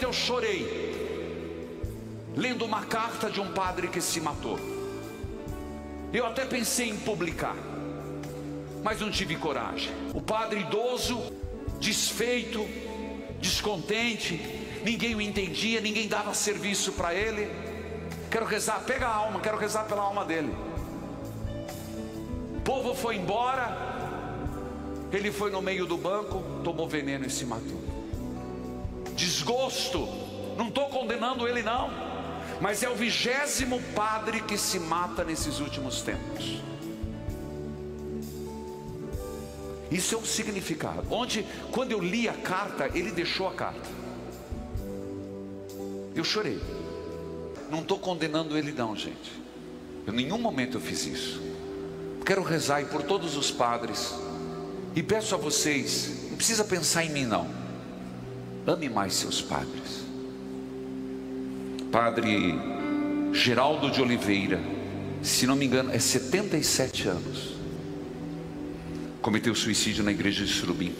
Eu chorei, lendo uma carta de um padre que se matou. Eu até pensei em publicar, mas não tive coragem. O padre idoso, desfeito, descontente, ninguém o entendia, ninguém dava serviço para ele. Quero rezar, pega a alma, quero rezar pela alma dele. O povo foi embora, ele foi no meio do banco, tomou veneno e se matou desgosto. Não estou condenando ele, não. Mas é o vigésimo padre que se mata nesses últimos tempos. Isso é um significado. Onde, quando eu li a carta, ele deixou a carta. Eu chorei. Não estou condenando ele, não, gente. Em nenhum momento eu fiz isso. Quero rezar por todos os padres. E peço a vocês, não precisa pensar em mim, não Ame mais seus padres. Padre Geraldo de Oliveira, se não me engano, é 77 anos. Cometeu suicídio na igreja de Surubim,